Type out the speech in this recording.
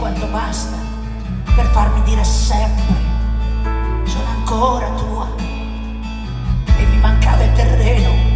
quanto basta per farmi dire sempre sono ancora tua e mi mancava il terreno.